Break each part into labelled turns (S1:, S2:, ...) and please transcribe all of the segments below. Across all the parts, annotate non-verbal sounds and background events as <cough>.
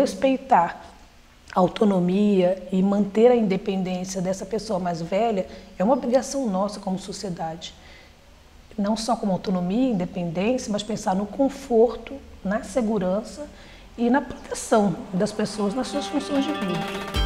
S1: respeitar a autonomia e manter a independência dessa pessoa mais velha é uma obrigação nossa como sociedade. Não só como autonomia, independência, mas pensar no conforto, na segurança e na proteção das pessoas nas suas funções de vida.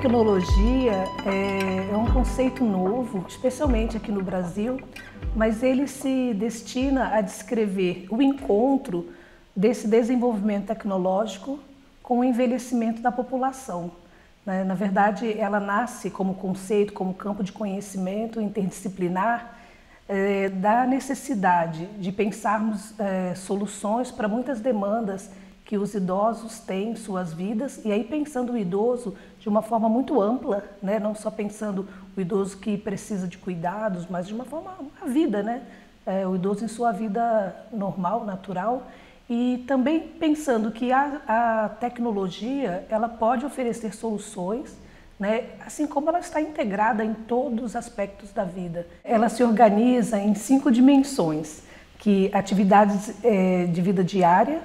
S1: Gerontecnologia é, é um conceito novo, especialmente aqui no Brasil, mas ele se destina a descrever o encontro desse desenvolvimento tecnológico com o envelhecimento da população. Né? Na verdade, ela nasce como conceito, como campo de conhecimento interdisciplinar é, da necessidade de pensarmos é, soluções para muitas demandas que os idosos têm em suas vidas, e aí pensando o idoso de uma forma muito ampla, né? não só pensando o idoso que precisa de cuidados, mas de uma forma, a vida, né? É, o idoso em sua vida normal, natural, e também pensando que a, a tecnologia ela pode oferecer soluções, né? assim como ela está integrada em todos os aspectos da vida. Ela se organiza em cinco dimensões, que atividades é, de vida diária,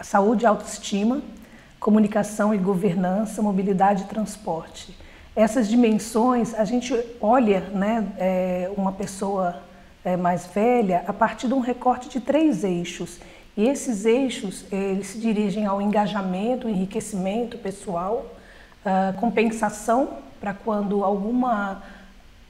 S1: saúde e autoestima, comunicação e governança, mobilidade e transporte. Essas dimensões, a gente olha né, é, uma pessoa é, mais velha a partir de um recorte de três eixos. E esses eixos, eles se dirigem ao engajamento, enriquecimento pessoal, compensação para quando alguma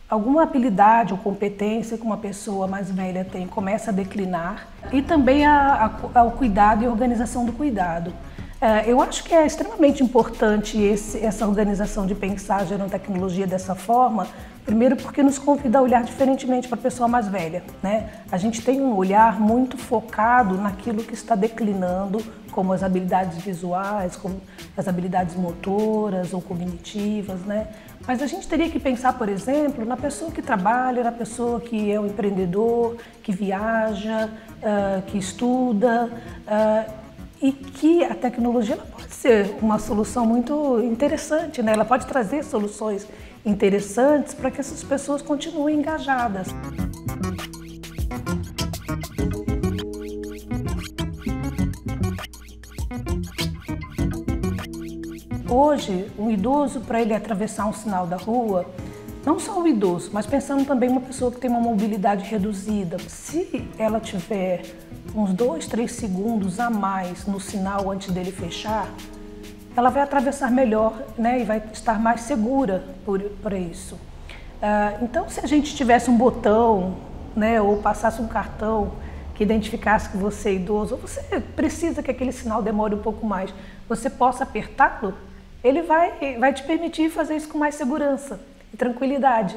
S1: alguma habilidade ou competência que uma pessoa mais velha tem começa a declinar e também a, a, ao cuidado e organização do cuidado. É, eu acho que é extremamente importante esse, essa organização de pensar a gerontecnologia dessa forma, primeiro porque nos convida a olhar diferentemente para a pessoa mais velha. Né? A gente tem um olhar muito focado naquilo que está declinando, como as habilidades visuais, como as habilidades motoras ou cognitivas, né? Mas a gente teria que pensar, por exemplo, na pessoa que trabalha, na pessoa que é um empreendedor, que viaja, uh, que estuda, uh, e que a tecnologia pode ser uma solução muito interessante, né? ela pode trazer soluções interessantes para que essas pessoas continuem engajadas. Hoje, um idoso, para ele atravessar um sinal da rua, não só o idoso, mas pensando também uma pessoa que tem uma mobilidade reduzida, se ela tiver uns dois, três segundos a mais no sinal antes dele fechar, ela vai atravessar melhor né, e vai estar mais segura por, por isso. Uh, então, se a gente tivesse um botão né, ou passasse um cartão que identificasse que você é idoso, ou você precisa que aquele sinal demore um pouco mais, você possa apertá-lo, ele vai, vai te permitir fazer isso com mais segurança tranquilidade.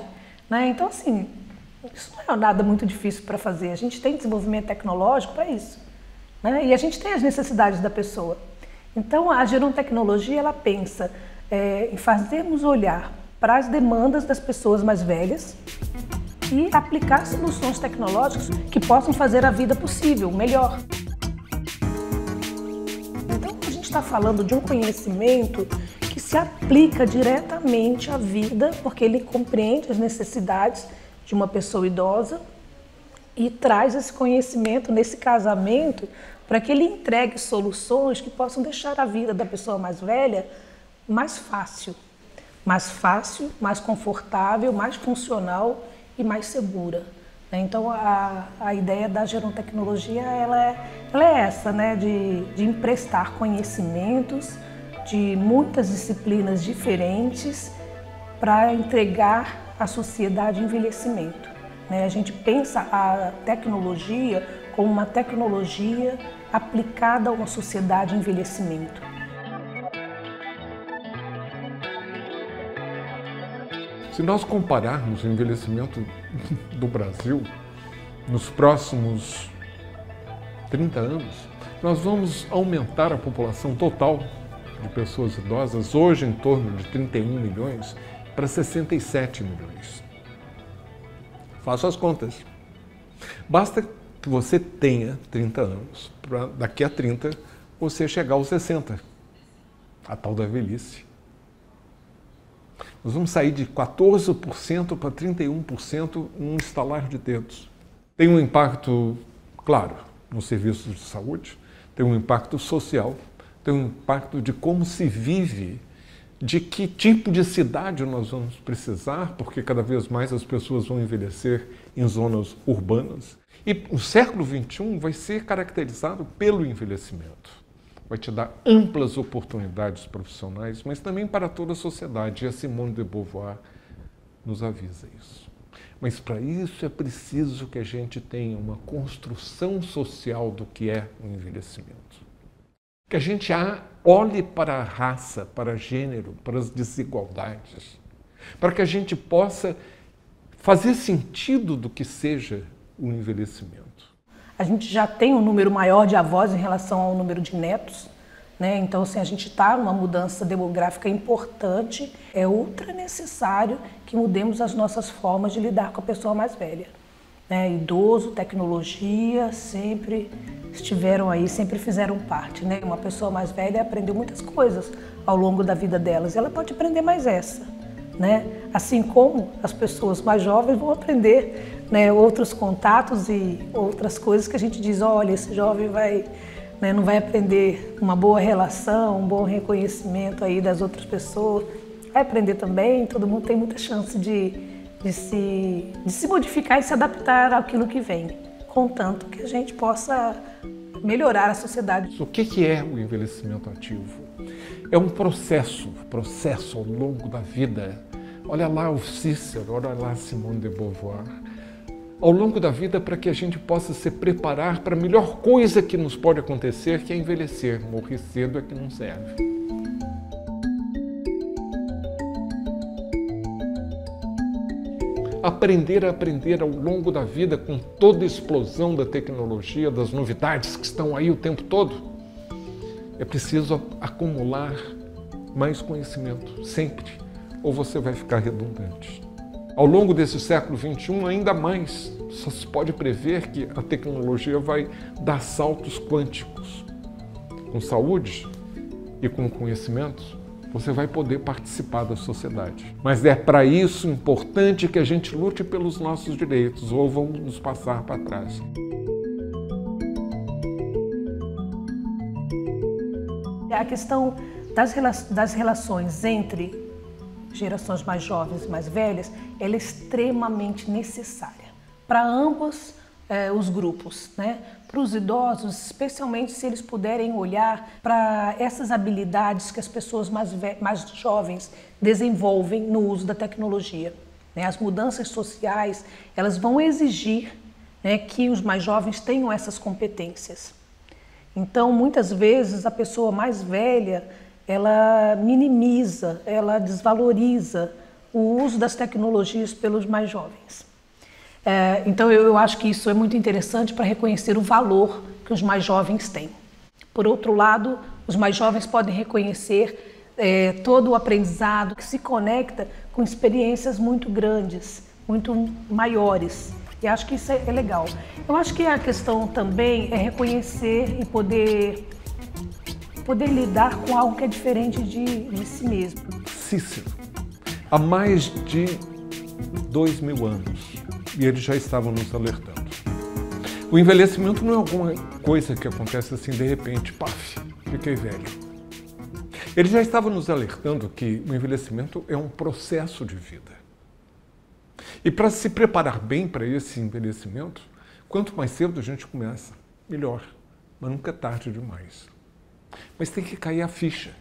S1: Né? Então, assim, isso não é nada muito difícil para fazer. A gente tem desenvolvimento tecnológico para isso. Né? E a gente tem as necessidades da pessoa. Então, a gerontecnologia, ela pensa é, em fazermos olhar para as demandas das pessoas mais velhas e aplicar soluções tecnológicas que possam fazer a vida possível, melhor. Então, a gente está falando de um conhecimento se aplica diretamente à vida, porque ele compreende as necessidades de uma pessoa idosa e traz esse conhecimento nesse casamento para que ele entregue soluções que possam deixar a vida da pessoa mais velha mais fácil, mais fácil, mais confortável, mais funcional e mais segura. Né? Então a, a ideia da gerontecnologia ela é, ela é essa, né? de, de emprestar conhecimentos de muitas disciplinas diferentes para entregar a sociedade envelhecimento. Né? A gente pensa a tecnologia como uma tecnologia aplicada a uma sociedade envelhecimento.
S2: Se nós compararmos o envelhecimento do Brasil nos próximos 30 anos, nós vamos aumentar a população total de pessoas idosas, hoje em torno de 31 milhões, para 67 milhões. Faça as contas. Basta que você tenha 30 anos, para daqui a 30 você chegar aos 60, a tal da velhice. Nós vamos sair de 14% para 31% num estalar de dedos. Tem um impacto, claro, nos serviços de saúde, tem um impacto social, tem um impacto de como se vive, de que tipo de cidade nós vamos precisar, porque cada vez mais as pessoas vão envelhecer em zonas urbanas. E o século XXI vai ser caracterizado pelo envelhecimento vai te dar amplas oportunidades profissionais, mas também para toda a sociedade. E a Simone de Beauvoir nos avisa isso. Mas para isso é preciso que a gente tenha uma construção social do que é o envelhecimento. Que a gente olhe para a raça, para gênero, para as desigualdades, para que a gente possa fazer sentido do que seja o envelhecimento.
S1: A gente já tem um número maior de avós em relação ao número de netos. Né? Então, assim, a gente está numa mudança demográfica importante. É ultra necessário que mudemos as nossas formas de lidar com a pessoa mais velha. Né? Idoso, tecnologia, sempre estiveram aí, sempre fizeram parte. Né? Uma pessoa mais velha aprendeu muitas coisas ao longo da vida delas. Ela pode aprender mais essa. Né? Assim como as pessoas mais jovens vão aprender né, outros contatos e outras coisas que a gente diz, olha, esse jovem vai, né, não vai aprender uma boa relação, um bom reconhecimento aí das outras pessoas, vai aprender também, todo mundo tem muita chance de, de, se, de se modificar e se adaptar àquilo que vem, contanto que a gente possa melhorar a sociedade.
S2: O que é o envelhecimento ativo? É um processo, processo ao longo da vida. Olha lá o Cícero, olha lá Simone de Beauvoir. Ao longo da vida, para que a gente possa se preparar para a melhor coisa que nos pode acontecer, que é envelhecer. Morrer cedo é que não serve. Aprender a aprender ao longo da vida com toda a explosão da tecnologia, das novidades que estão aí o tempo todo. É preciso acumular mais conhecimento, sempre, ou você vai ficar redundante. Ao longo desse século XXI, ainda mais, só se pode prever que a tecnologia vai dar saltos quânticos. Com saúde e com conhecimento, você vai poder participar da sociedade. Mas é para isso importante que a gente lute pelos nossos direitos ou vamos nos passar para trás.
S1: A questão das, das relações entre gerações mais jovens e mais velhas, ela é extremamente necessária para ambos eh, os grupos, né? Para os idosos, especialmente se eles puderem olhar para essas habilidades que as pessoas mais, mais jovens desenvolvem no uso da tecnologia. Né? As mudanças sociais, elas vão exigir né, que os mais jovens tenham essas competências. Então, muitas vezes, a pessoa mais velha, ela minimiza, ela desvaloriza o uso das tecnologias pelos mais jovens. É, então, eu, eu acho que isso é muito interessante para reconhecer o valor que os mais jovens têm. Por outro lado, os mais jovens podem reconhecer é, todo o aprendizado que se conecta com experiências muito grandes, muito maiores. E acho que isso é, é legal. Eu acho que a questão também é reconhecer e poder poder lidar com algo que é diferente de, de si mesmo.
S2: Cícero, há mais de dois mil anos, e eles já estavam nos alertando. O envelhecimento não é alguma coisa que acontece assim de repente, paf, fiquei velho. Eles já estavam nos alertando que o envelhecimento é um processo de vida. E para se preparar bem para esse envelhecimento, quanto mais cedo a gente começa, melhor. Mas nunca é tarde demais. Mas tem que cair a ficha.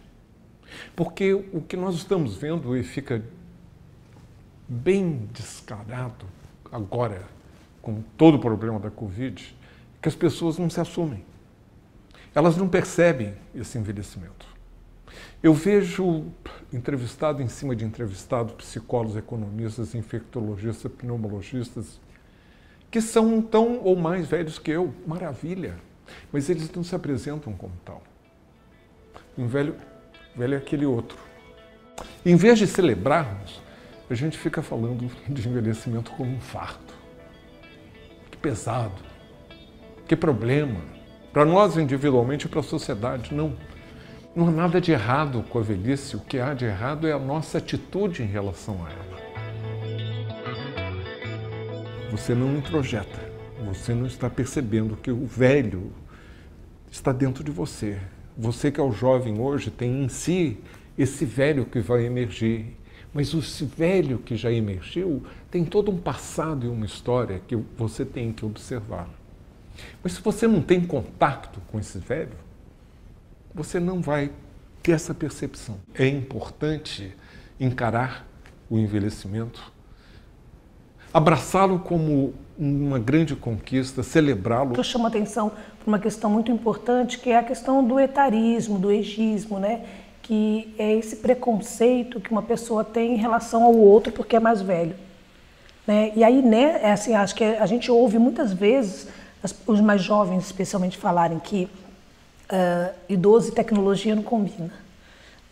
S2: Porque o que nós estamos vendo e fica bem descarado agora, com todo o problema da Covid, que as pessoas não se assumem. Elas não percebem esse envelhecimento. Eu vejo entrevistado em cima de entrevistado, psicólogos, economistas, infectologistas, pneumologistas, que são tão ou mais velhos que eu, maravilha, mas eles não se apresentam como tal. Um velho, velho é aquele outro. Em vez de celebrarmos a gente fica falando <laughs> de envelhecimento como um fardo. Que pesado, que problema. Para nós individualmente e para a sociedade, não. Não há nada de errado com a velhice, o que há de errado é a nossa atitude em relação a ela. Você não introjeta, você não está percebendo que o velho está dentro de você. Você que é o jovem hoje tem em si esse velho que vai emergir. Mas esse velho que já emergiu tem todo um passado e uma história que você tem que observar. Mas se você não tem contato com esse velho, você não vai ter essa percepção. É importante encarar o envelhecimento, abraçá-lo como uma grande conquista, celebrá-lo.
S1: Eu chamo a atenção para uma questão muito importante, que é a questão do etarismo, do egismo, né? Que é esse preconceito que uma pessoa tem em relação ao outro porque é mais velho. Né? E aí, né, é assim, acho que a gente ouve muitas vezes as, os mais jovens, especialmente, falarem que uh, idoso e tecnologia não combina.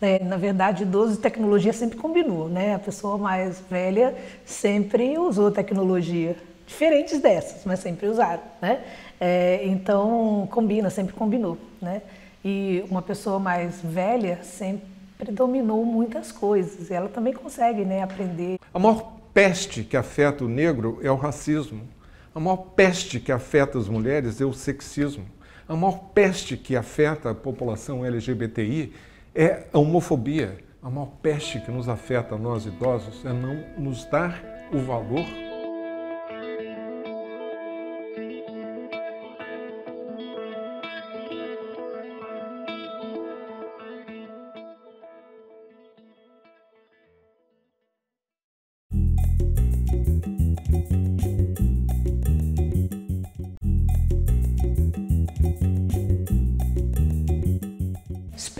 S1: Né? Na verdade, idoso e tecnologia sempre combinou. Né? A pessoa mais velha sempre usou tecnologia. Diferentes dessas, mas sempre usaram. Né? É, então, combina, sempre combinou. Né? E uma pessoa mais velha sempre dominou muitas coisas. Ela também consegue né, aprender.
S2: A maior peste que afeta o negro é o racismo. A maior peste que afeta as mulheres é o sexismo. A maior peste que afeta a população LGBTI é a homofobia. A maior peste que nos afeta nós idosos é não nos dar o valor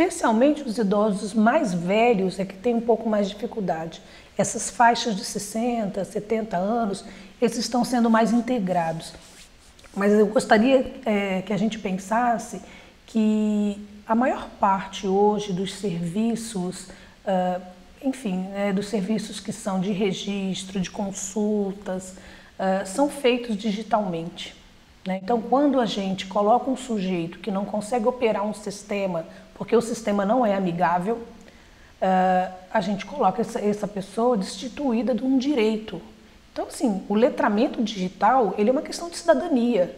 S1: Especialmente os idosos mais velhos é que têm um pouco mais de dificuldade. Essas faixas de 60, 70 anos, eles estão sendo mais integrados. Mas eu gostaria é, que a gente pensasse que a maior parte hoje dos serviços, uh, enfim, né, dos serviços que são de registro, de consultas, uh, são feitos digitalmente. Né? Então, quando a gente coloca um sujeito que não consegue operar um sistema porque o sistema não é amigável, uh, a gente coloca essa, essa pessoa destituída de um direito. Então, assim, o letramento digital ele é uma questão de cidadania.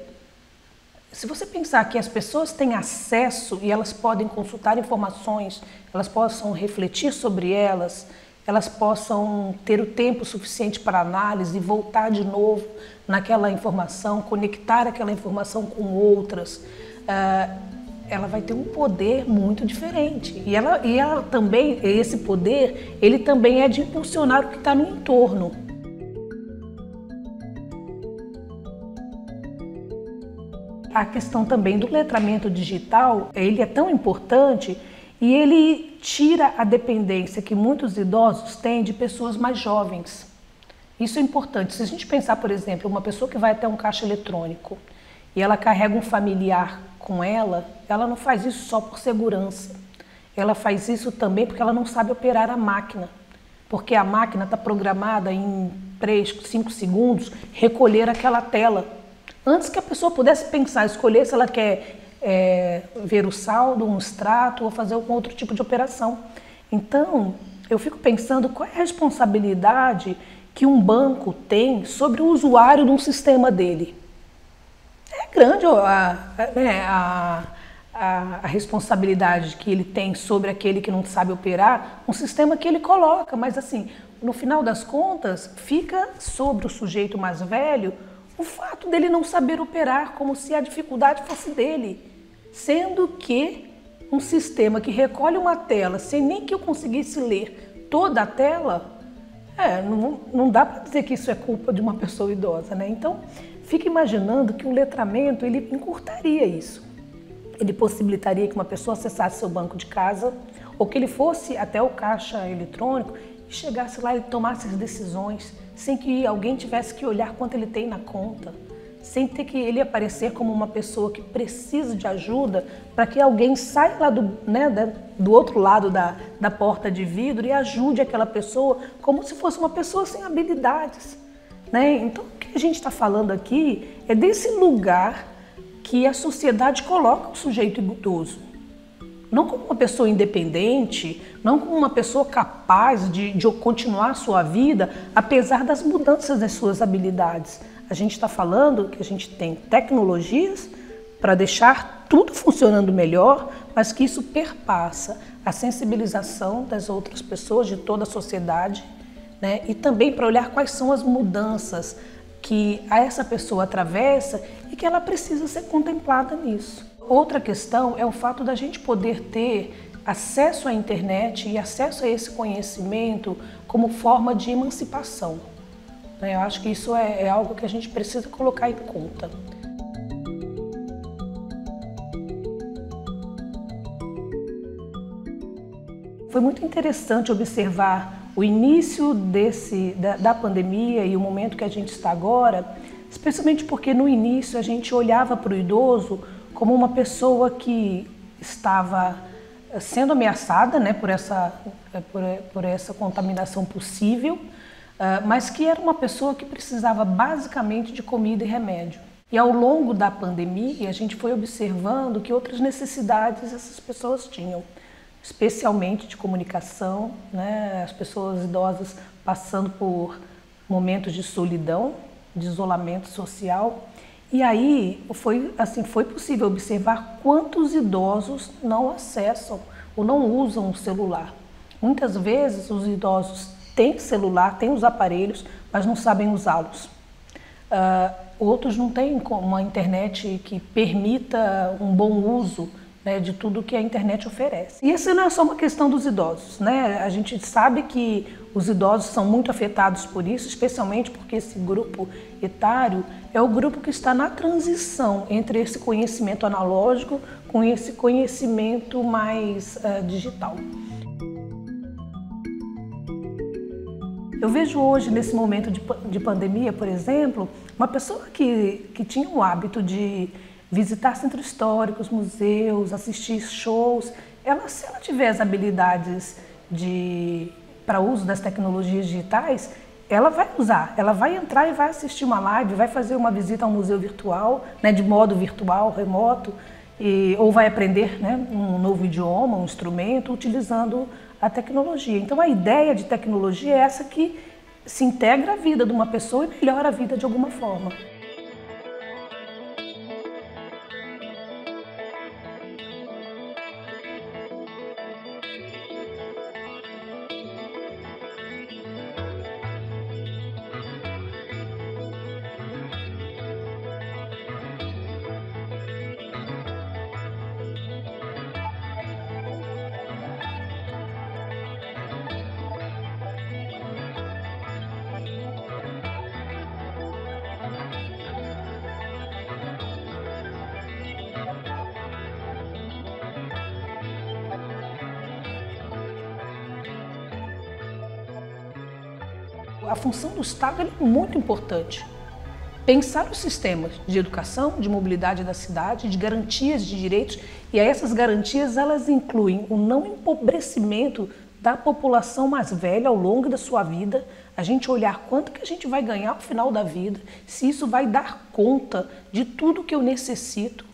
S1: Se você pensar que as pessoas têm acesso e elas podem consultar informações, elas possam refletir sobre elas, elas possam ter o tempo suficiente para análise e voltar de novo naquela informação, conectar aquela informação com outras. Uh, ela vai ter um poder muito diferente. E ela, e ela também, esse poder, ele também é de impulsionar o que está no entorno. A questão também do letramento digital, ele é tão importante e ele tira a dependência que muitos idosos têm de pessoas mais jovens. Isso é importante. Se a gente pensar, por exemplo, uma pessoa que vai até um caixa eletrônico e ela carrega um familiar com ela, ela não faz isso só por segurança. Ela faz isso também porque ela não sabe operar a máquina. Porque a máquina está programada em 3, 5 segundos recolher aquela tela. Antes que a pessoa pudesse pensar, escolher se ela quer é, ver o saldo, um extrato ou fazer algum outro tipo de operação. Então, eu fico pensando qual é a responsabilidade que um banco tem sobre o usuário de um sistema dele grande a, né, a, a, a, responsabilidade que ele tem sobre aquele que não sabe operar, um sistema que ele coloca, mas assim, no final das contas, fica sobre o sujeito mais velho o fato dele não saber operar, como se a dificuldade fosse dele, sendo que um sistema que recolhe uma tela sem nem que eu conseguisse ler toda a tela, é, não, não dá para dizer que isso é culpa de uma pessoa idosa, né? Então, Fica imaginando que o letramento ele encurtaria isso. Ele possibilitaria que uma pessoa acessasse seu banco de casa ou que ele fosse até o caixa eletrônico e chegasse lá e tomasse as decisões sem que alguém tivesse que olhar quanto ele tem na conta, sem ter que ele aparecer como uma pessoa que precisa de ajuda para que alguém saia lá do, né, do outro lado da, da porta de vidro e ajude aquela pessoa como se fosse uma pessoa sem habilidades. Né? Então, que a gente está falando aqui é desse lugar que a sociedade coloca o sujeito idoso. Não como uma pessoa independente, não como uma pessoa capaz de, de continuar a sua vida, apesar das mudanças das suas habilidades. A gente está falando que a gente tem tecnologias para deixar tudo funcionando melhor, mas que isso perpassa a sensibilização das outras pessoas, de toda a sociedade, né? e também para olhar quais são as mudanças que essa pessoa atravessa e que ela precisa ser contemplada nisso. Outra questão é o fato da gente poder ter acesso à internet e acesso a esse conhecimento como forma de emancipação. Né? Eu acho que isso é, é algo que a gente precisa colocar em conta. Foi muito interessante observar o início desse, da, da, pandemia e o momento que a gente está agora, especialmente porque no início a gente olhava para o idoso como uma pessoa que estava sendo ameaçada né, por, essa, por, por essa contaminação possível, uh, mas que era uma pessoa que precisava basicamente de comida e remédio. E ao longo da pandemia, a gente foi observando que outras necessidades essas pessoas tinham, especialmente de comunicação, né, as pessoas idosas passando por momentos de solidão, de isolamento social. E aí foi assim foi possível observar quantos idosos não acessam ou não usam o celular. Muitas vezes os idosos têm celular, têm os aparelhos, mas não sabem usá-los. Uh, outros não têm uma internet que permita um bom uso né, de tudo que a internet oferece. E isso não é só uma questão dos idosos, né? A gente sabe que os idosos são muito afetados por isso, especialmente porque esse grupo etário é o grupo que está na transição entre esse conhecimento analógico com esse conhecimento mais uh, digital. Eu vejo hoje, nesse momento de, de pandemia, por exemplo, uma pessoa que, que tinha o hábito de visitar centros históricos, museus, assistir shows, ela, se ela tiver as habilidades de para uso das tecnologias digitais, ela vai usar, ela vai entrar e vai assistir uma live, vai fazer uma visita a um museu virtual, né, de modo virtual, remoto, e, ou vai aprender né, um novo idioma, um instrumento, utilizando a tecnologia. Então a ideia de tecnologia é essa que se integra à vida de uma pessoa e melhora a vida de alguma forma. A função do Estado é muito importante. Pensar os sistemas de educação, de mobilidade da cidade, de garantias de direitos, e essas garantias elas incluem o não empobrecimento da população mais velha ao longo da sua vida, a gente olhar quanto que a gente vai ganhar ao final da vida, se isso vai dar conta de tudo que eu necessito.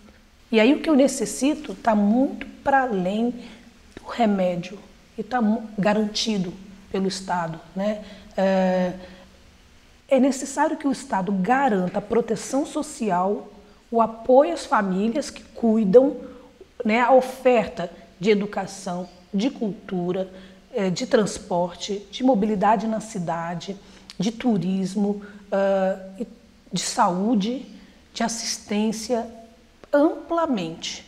S1: E aí o que eu necessito está muito para além do remédio e está garantido pelo Estado, né? É, é necessário que o Estado garanta a proteção social, o apoio às famílias que cuidam, né, a oferta de educação, de cultura, é, de transporte, de mobilidade na cidade, de turismo, de saúde, de assistência amplamente.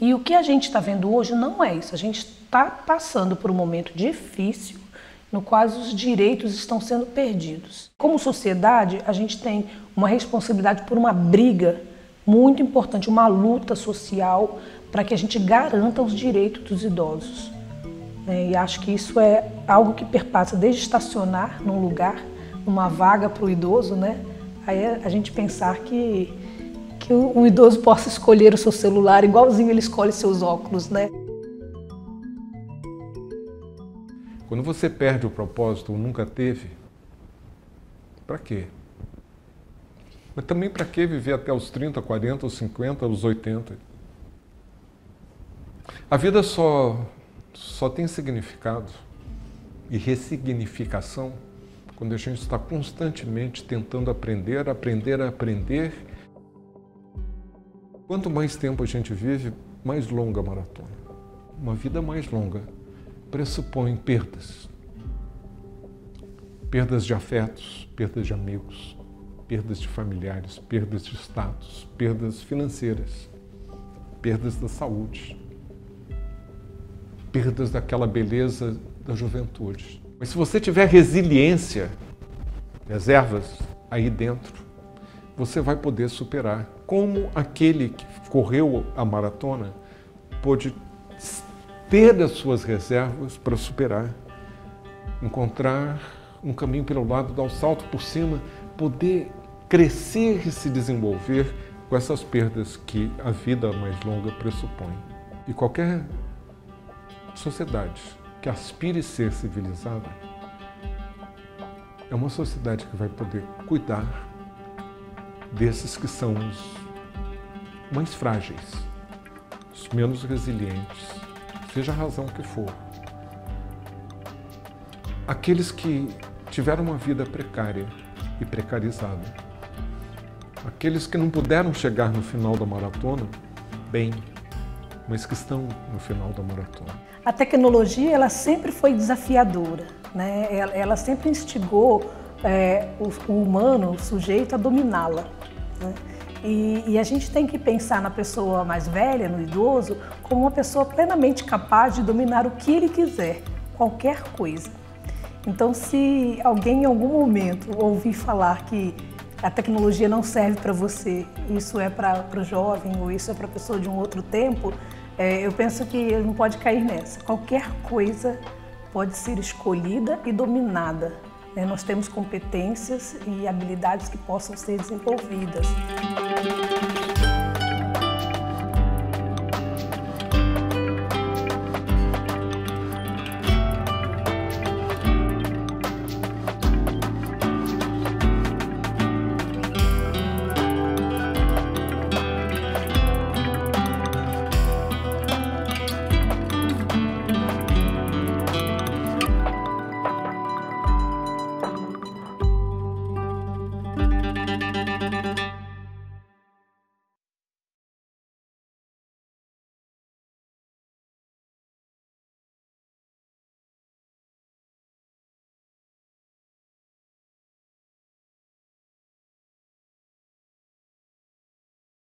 S1: E o que a gente está vendo hoje não é isso. A gente está passando por um momento difícil no qual os direitos estão sendo perdidos. Como sociedade, a gente tem uma responsabilidade por uma briga muito importante, uma luta social para que a gente garanta os direitos dos idosos. É, e acho que isso é algo que perpassa desde estacionar num lugar, numa vaga para o idoso, né? Aí a gente pensar que, que o, idoso possa escolher o seu celular igualzinho ele escolhe seus óculos, né?
S2: Quando você perde o propósito ou nunca teve, para quê? Mas também para que viver até os 30, 40, os 50, os 80? A vida só, só tem significado e ressignificação quando a gente está constantemente tentando aprender, aprender aprender. Quanto mais tempo a gente vive, mais longa a maratona. Uma vida mais longa pressupõe perdas. Perdas de afetos, perdas de amigos, perdas de familiares, perdas de status, perdas financeiras, perdas da saúde, perdas daquela beleza da juventude. Mas se você tiver resiliência, reservas aí dentro, você vai poder superar. Como aquele que correu a maratona pôde ter as suas reservas para superar, encontrar um caminho pelo lado, dar um salto por cima, poder crescer e se desenvolver com essas perdas que a vida mais longa pressupõe. E qualquer sociedade que aspire ser civilizada é uma sociedade que vai poder cuidar desses que são os mais frágeis, os menos resilientes, seja a razão que for. Aqueles que tiveram uma vida precária e precarizada. Aqueles que não puderam chegar no final da maratona, bem, mas que estão no final da maratona.
S1: A tecnologia ela sempre foi desafiadora, né? ela, sempre instigou é, o, o, humano, o sujeito, a dominá-la. Né? E, e, a gente tem que pensar na pessoa mais velha, no idoso, como uma pessoa plenamente capaz de dominar o que ele quiser, qualquer coisa. Então, se alguém em algum momento ouvir falar que a tecnologia não serve para você, isso é para o jovem ou isso é para a pessoa de um outro tempo, é, eu penso que ele não pode cair nessa. Qualquer coisa pode ser escolhida e dominada. Né? Nós temos competências e habilidades que possam ser desenvolvidas. Thank you.